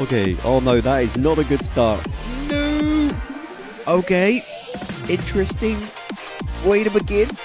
Okay. Oh no, that is not a good start. No. Okay. Interesting way to begin.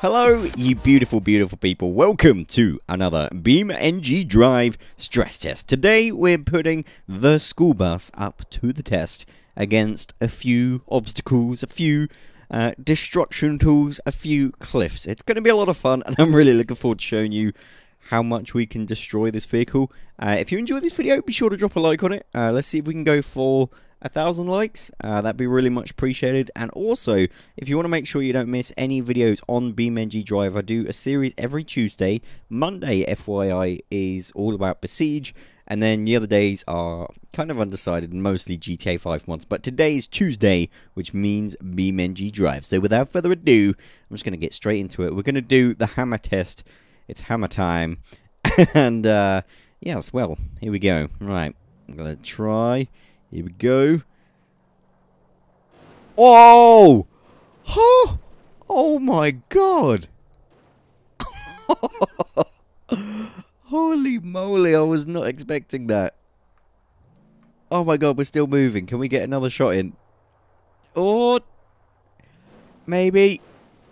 Hello, you beautiful, beautiful people. Welcome to another BeamNG Drive stress test. Today we're putting the school bus up to the test against a few obstacles, a few uh, destruction tools, a few cliffs. It's going to be a lot of fun, and I'm really looking forward to showing you how much we can destroy this vehicle. Uh, if you enjoyed this video, be sure to drop a like on it. Uh, let's see if we can go for a thousand likes. Uh, that'd be really much appreciated. And also, if you want to make sure you don't miss any videos on BeamNG Drive, I do a series every Tuesday. Monday, FYI, is all about Besiege. And then the other days are kind of undecided, mostly GTA 5 mods. But today is Tuesday, which means BeamNG Drive. So without further ado, I'm just going to get straight into it. We're going to do the hammer test it's hammer time. and, uh, yes, well, here we go. Right, I'm going to try. Here we go. Oh! Oh! Oh my god! Holy moly, I was not expecting that. Oh my god, we're still moving. Can we get another shot in? Oh! Maybe.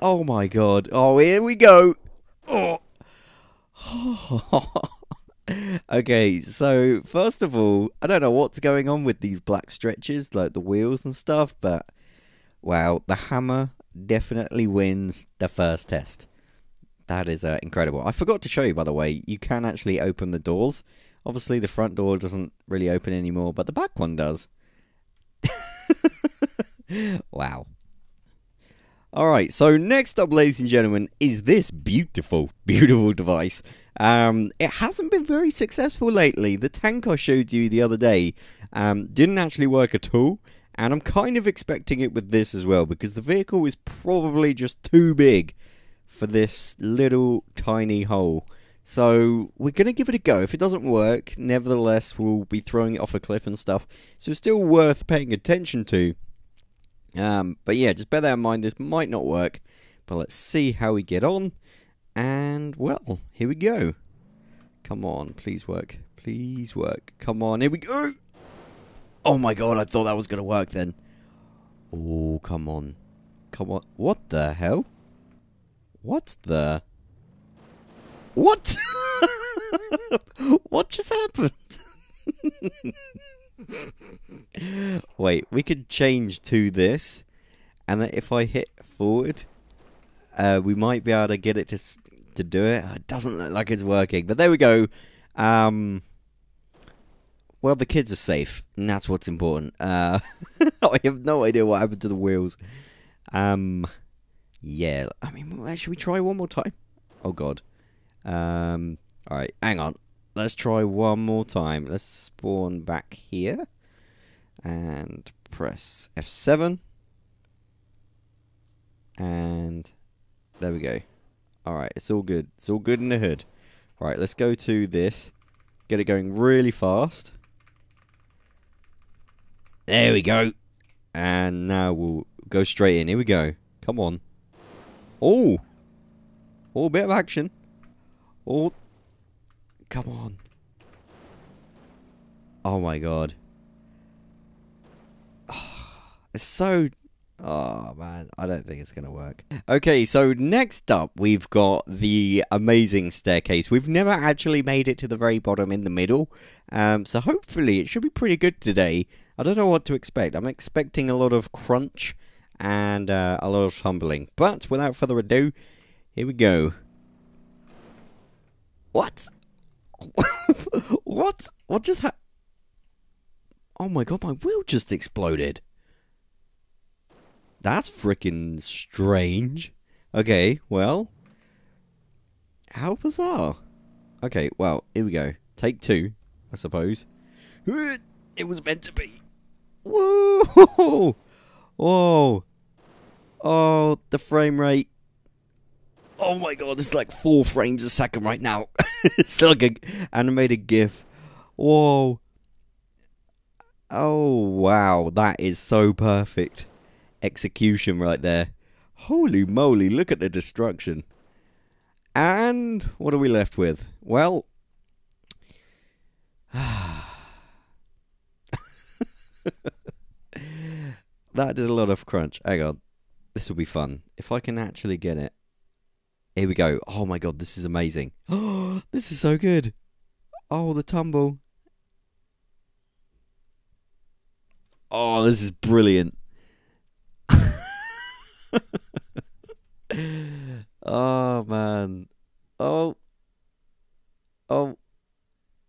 Oh my god. Oh, here we go. Okay, so first of all, I don't know what's going on with these black stretches, like the wheels and stuff, but wow, the hammer definitely wins the first test. That is uh, incredible. I forgot to show you, by the way, you can actually open the doors. Obviously, the front door doesn't really open anymore, but the back one does. wow. Alright, so next up, ladies and gentlemen, is this beautiful, beautiful device. Um, it hasn't been very successful lately. The tank I showed you the other day um, didn't actually work at all, and I'm kind of expecting it with this as well, because the vehicle is probably just too big for this little tiny hole. So we're going to give it a go. If it doesn't work, nevertheless, we'll be throwing it off a cliff and stuff. So it's still worth paying attention to. Um, but yeah, just bear that in mind. This might not work, but let's see how we get on. And well, here we go. Come on, please work. Please work. Come on, here we go. Oh my god, I thought that was going to work then. Oh, come on. Come on. What the hell? What the... What? what just happened? Wait, we could change to this, and if I hit forward, uh, we might be able to get it to to do it. It doesn't look like it's working, but there we go. Um, well, the kids are safe, and that's what's important. Uh, I have no idea what happened to the wheels. Um, yeah, I mean, should we try one more time? Oh God. Um, all right, hang on. Let's try one more time. Let's spawn back here and press F7 and there we go. Alright, it's all good. It's all good in the hood. All right, let's go to this. Get it going really fast. There we go. And now we'll go straight in. Here we go. Come on. Oh! Oh, bit of action. Oh, Come on. Oh my god. it's so... Oh man, I don't think it's going to work. Okay, so next up we've got the amazing staircase. We've never actually made it to the very bottom in the middle, um, so hopefully it should be pretty good today. I don't know what to expect. I'm expecting a lot of crunch and uh, a lot of tumbling. But without further ado, here we go. What? what? What just happened? Oh my god, my wheel just exploded. That's freaking strange. Okay, well. How bizarre. Okay, well, here we go. Take two, I suppose. It was meant to be. Whoa! Whoa! Oh, the frame rate oh my god, it's like four frames a second right now. it's like an animated GIF. Whoa. Oh wow, that is so perfect. Execution right there. Holy moly, look at the destruction. And what are we left with? Well, that did a lot of crunch. Hang on. This will be fun. If I can actually get it. Here we go. Oh my god, this is amazing. This is so good. Oh, the tumble. Oh, this is brilliant. oh man. Oh. Oh.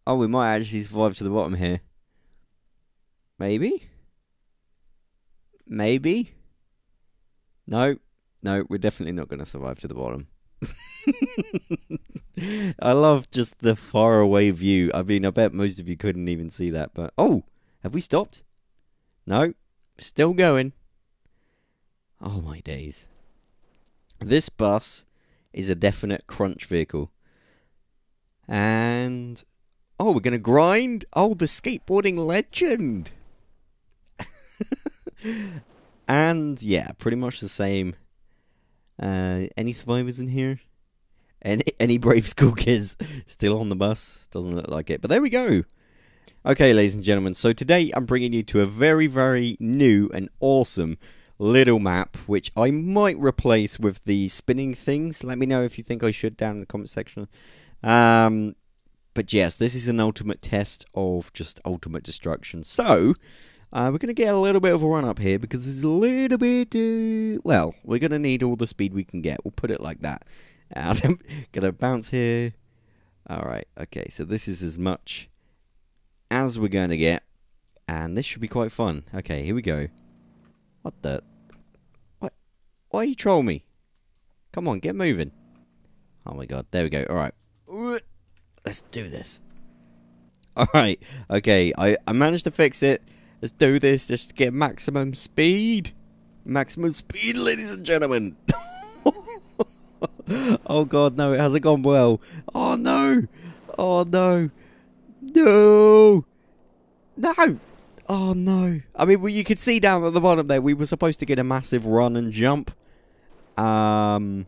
Oh, we might actually survive to the bottom here. Maybe? Maybe? No. No, we're definitely not going to survive to the bottom. I love just the far away view. I mean, I bet most of you couldn't even see that, but oh, have we stopped? No, still going. Oh my days. This bus is a definite crunch vehicle. And oh, we're going to grind. Oh, the skateboarding legend. and yeah, pretty much the same. Uh, any survivors in here? Any any brave school kids still on the bus? Doesn't look like it, but there we go. Okay, ladies and gentlemen, so today I'm bringing you to a very, very new and awesome little map, which I might replace with the spinning things. Let me know if you think I should down in the comment section. Um, but yes, this is an ultimate test of just ultimate destruction. So, uh, we're going to get a little bit of a run up here because it's a little bit, uh, well, we're going to need all the speed we can get. We'll put it like that. I'm going to bounce here. Alright, okay, so this is as much as we're going to get. And this should be quite fun. Okay, here we go. What the? What? Why are you trolling me? Come on, get moving. Oh my god, there we go. Alright. Let's do this. Alright, okay, I, I managed to fix it. Let's do this just to get maximum speed. Maximum speed, ladies and gentlemen. oh god, no, it hasn't gone well. Oh no. Oh no. No. No. Oh no. I mean, well, you could see down at the bottom there, we were supposed to get a massive run and jump. Um.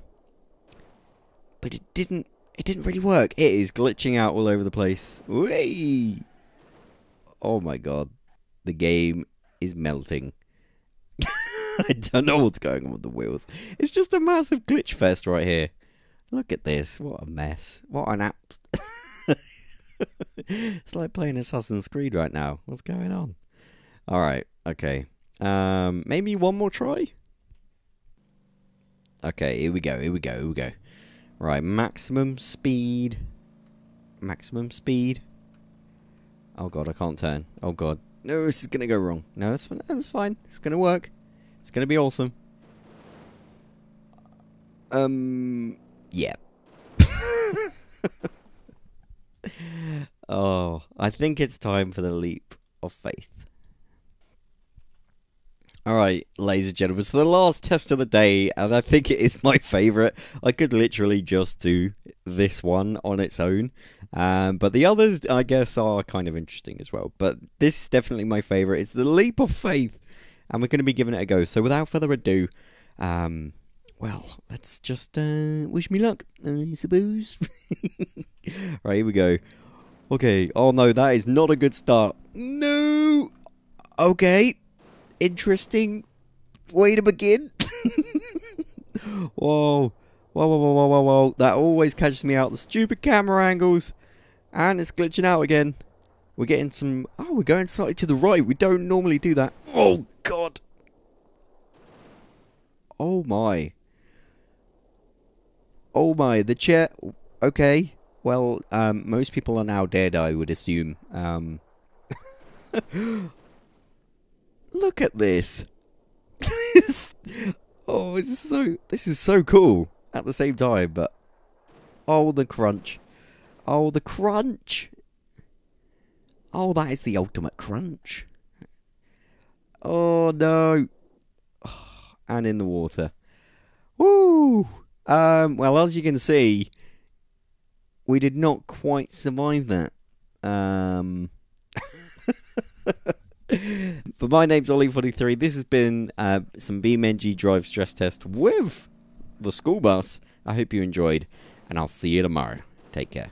But it didn't. It didn't really work. It is glitching out all over the place. Whee! Oh my god. The game is melting. I don't know what's going on with the wheels. It's just a massive glitch fest right here. Look at this. What a mess. What an app. it's like playing Assassin's Creed right now. What's going on? Alright, okay. Um, maybe one more try? Okay, here we go, here we go, here we go. Right, maximum speed. Maximum speed. Oh god, I can't turn. Oh god. No, this is gonna go wrong. No, that's fine. That's fine. It's gonna work. It's gonna be awesome. Um, yeah. oh, I think it's time for the leap of faith. Alright, ladies and gentlemen, so the last test of the day, and I think it is my favourite. I could literally just do this one on its own, um, but the others, I guess, are kind of interesting as well. But this is definitely my favourite. It's the leap of faith, and we're going to be giving it a go. So without further ado, um, well, let's just uh, wish me luck, I suppose. right, here we go. Okay, oh no, that is not a good start. No! Okay, interesting way to begin. whoa. Whoa, whoa, whoa, whoa, whoa. That always catches me out. The stupid camera angles. And it's glitching out again. We're getting some... Oh, we're going slightly to the right. We don't normally do that. Oh, God. Oh, my. Oh, my. The chair... Okay. Well, um, most people are now dead, I would assume. Um... Look at this. oh, this is so this is so cool at the same time, but oh the crunch. Oh the crunch. Oh, that is the ultimate crunch. Oh no. and in the water. Woo! Um, well, as you can see, we did not quite survive that. Um, but my name's Olli43. This has been uh, some BeamNG Drive stress test with the school bus. I hope you enjoyed, and I'll see you tomorrow. Take care.